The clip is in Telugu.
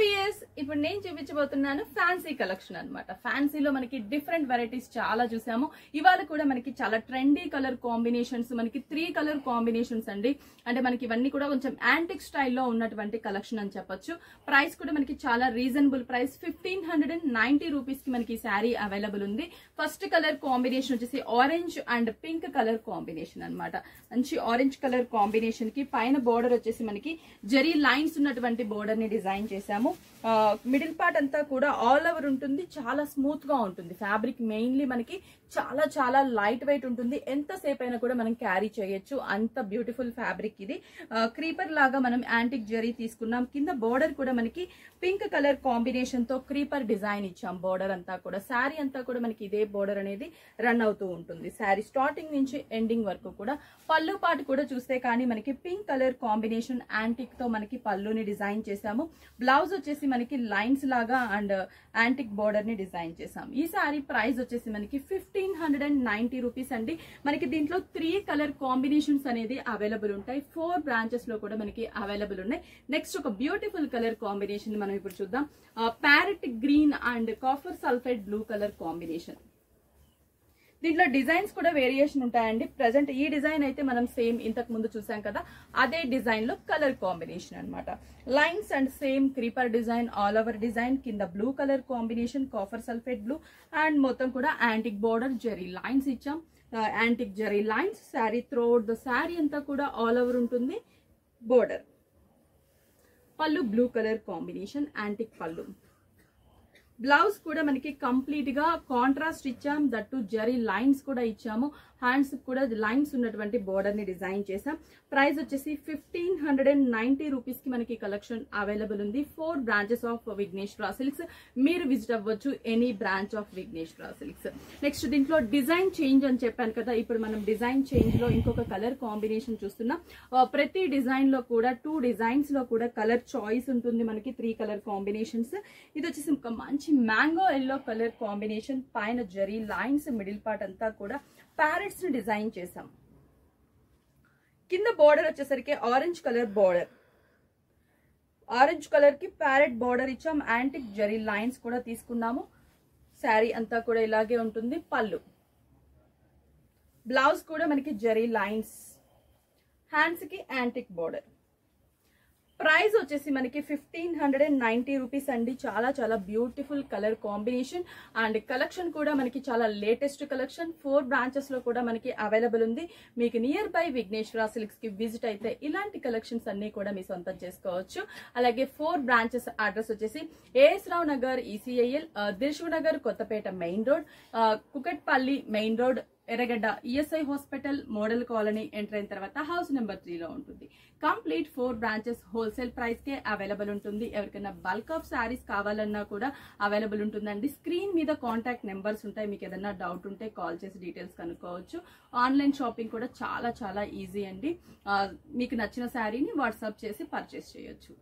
వియర్స్ ఇప్పుడు నేను చూపించబోతున్నాను ఫ్యాన్సీ కలెక్షన్ అన్నమాట. ఫ్యాన్సీలో మనకి డిఫరెంట్ వెరైటీస్ చాలా చూసాము. ఇవాళ కూడా మనకి చాలా ట్రెండీ కలర్ కాంబినేషన్స్ మనకి త్రీ కలర్ కాంబినేషన్స్ అండి. అంటే మనకి ఇవన్నీ కూడా కొంచెం యాంటిక్ స్టైల్లో ఉన్నటువంటి కలెక్షన్ అని చెప్పొచ్చు. ప్రైస్ కూడా మనకి చాలా reasonable price fifteen hundred and ninety రూపీస్కి మనకి శారీ అవైలబుల్ ఉంది. ఫస్ట్ కలర్ కాంబినేషన్ వచ్చేసి orange and pink colour combination అన్నమాట. మంచి ఆరెంజ్ కలర్ కాంబినేషన్కి పైన బోర్డర్ వచ్చేసి మనకి జరీ లైన్స్ ఉన్నటువంటి బోర్డర్ని డిజైన్ చేశాము. bom? మిడిల్ పార్ట్ అంతా కూడా ఆల్ ఓవర్ ఉంటుంది. చాలా స్మూత్గా ఉంటుంది. ఫ్యాబ్రిక్ మెయిన్లీ మనకి చాలా చాలా లైట్ వెయిట్ ఉంటుంది. ఎంతసేపు అయినా కూడా మనం క్యారీ చేయొచ్చు. అంత బ్యూటిఫుల్ ఫ్యాబ్రిక్ ఇది. క్రీపర్ లాగా మనం యాంటిక్ జరీ తీసుకున్నాం. కింద బోర్డర్ కూడా మనకి పింక్ కలర్ కాంబినేషన్తో క్రీపర్ డిజైన్ ఇచ్చాం. బోర్డర్ అంతా కూడా. శారీ అంతా కూడా మనకి ఇదే బోర్డర్ అనేది రన్ అవుతూ ఉంటుంది. శారీ స్టార్టింగ్ నుంచి ఎండింగ్ వరకు కూడా. పళ్ళు పాటు కూడా చూస్తే కానీ మనకి పింక్ కలర్ కాంబినేషన్ యాంటిక్తో మనకి పళ్ళుని డిజైన్ చేసాము బ్లౌజ్ వచ్చేసి మనకి లైన్స్ లాగా అండ్ యాంటిక్ బోర్డర్ని డిజైన్ చేసాం ఈ సారీ ప్రైస్ వచ్చేసి మనకి fifteen hundred and ninety rupees అండి. మనకి దీంట్లో త్రీ కలర్ కాంబినేషన్స్ అనేది అవైలబుల్ ఉంటాయి. ఫోర్ బ్రాంచెస్లో కూడా మనకి అవైలబుల్ ఉన్నాయి. నెక్స్ట్ ఒక బ్యూటిఫుల్ కలర్ కాంబినేషన్ మనం ఇప్పుడు చూద్దాం. Parrot green and copper sulphide blue colour combination. దీంట్లో డిజైన్స్ కూడా వేరియేషన్ ఉంటాయండి. ప్రజెంట్ ఈ డిజైన్ అయితే మనం సేమ్ ఇంతకు ముందు చూసాం కదా అదే డిజైన్లో కలర్ కాంబినేషన్ అనమాట lines and same creeper design all over design కింద blue colour combination copper sulphate blue and మొత్తం కూడా యాంటిక్ బోర్డర్ జెరీ లైన్స్ ఇచ్చాం. Antique zari lines sari throughout sari అంతా కూడా ఆల్ ఓవర్ ఉంటుంది. బోర్డర్ పళ్ళు బ్లూ కలర్ కాంబినేషన్ యాంటిక్ పళ్ళు. బ్లౌజ్ కూడా మనకి కంప్లీట్గా కాంట్రాస్ట్ ఇచ్చాం. దట్టు జరీ లైన్స్ కూడా ఇచ్చాము. హ్యాండ్స్ కూడా లైన్స్ ఉన్నటువంటి బోర్డర్ని డిజైన్ చేసాం ప్రైస్ వచ్చేసి ఫిఫ్టీన్ హండ్రెడ్ అండ్ నైన్టీ రూపీస్కి మనకి కలెక్షన్ అవైలబుల్ ఉంది. Four branches of Vighneshwara silks మీరు విజిట్ అవ్వచ్చు any branch of Vighneshwara silks next దీంట్లో డిజైన్ చేంజ్ అని చెప్పాను కదా. ఇప్పుడు మనం డిజైన్ చేంజ్లో ఇంకొక కలర్ కాంబినేషన్ చూస్తున్నాం. Uh, ప్రతి డిజైన్లో కూడా టూ డిజైన్స్లో కూడా కలర్ చాయిస్ ఉంటుంది మనకి త్రీ కలర్ కాంబినేషన్స్ ఇది వచ్చేసి ఒక మంచి మ్యాంగో ఎల్లో కలర్ కాంబినేషన్ పైన జరీ లైన్స్ మిడిల్ పార్ట్ అంతా కూడా ప్యారెట్స్ని డిజైన్ చేసాం కింద బోర్డర్ వచ్చేసరికి ఆరెంజ్ కలర్ బోర్డర్ ఆరెంజ్ కలర్కి ప్యారెట్ బోర్డర్ ఇచ్చాం. యాంటిక్ జరీ లైన్స్ కూడా తీసుకున్నాము. శారీ అంతా కూడా ఇలాగే ఉంటుంది. పళ్ళు. బ్లౌజ్ కూడా మనకి జరీ లైన్స్. హ్యాండ్స్కి యాంటిక్ బోర్డర్ ప్రైస్ వచ్చేసి మనకి fifteen hundred and ninety rupees అండి. చాలా చాలా beautiful colour combination. And collection కూడా మనకి చాలా లేటెస్ట్ కలెక్షన్. ఫోర్ బ్రాంచెస్లో కూడా మనకి అవైలబుల్ ఉంది. మీకు నియర్ బై విఘ్నేశ్వర సిల్క్స్కి విజిట్ అయితే ఇలాంటి కలెక్షన్స్ అన్ని కూడా మీ సొంతం చేసుకోవచ్చు. అలాగే ఫోర్ బ్రాంచెస్ అడ్రస్ వచ్చేసి AS Rao Nagar ECIL Dilsukh Nagar Kothapet main road Kukatpally main road Erragadda ESI hospital model colony enter అయిన తర్వాత హౌస్ నెంబర్ త్రీలో ఉంటుంది. కంప్లీట్ ఫోర్ బ్రాంచెస్ హోల్సేల్ ప్రైస్కే అవైలబుల్ ఉంటుంది. ఎవరికైనా బల్క్ ఆఫ్ శారీస్ కావాలన్నా కూడా అవైలబుల్ ఉంటుందండి. స్క్రీన్ మీద కాంటాక్ట్ నెంబర్స్ ఉంటాయి. మీకు ఏదైనా డౌట్ ఉంటే కాల్ చేసి డీటెయిల్స్ కనుక్కోవచ్చు. ఆన్లైన్ షాపింగ్ కూడా చాలా చాలా ఈజీ అండి. మీకు నచ్చిన శారీని వాట్సాప్ చేసి పర్చేస్ చేయొచ్చు.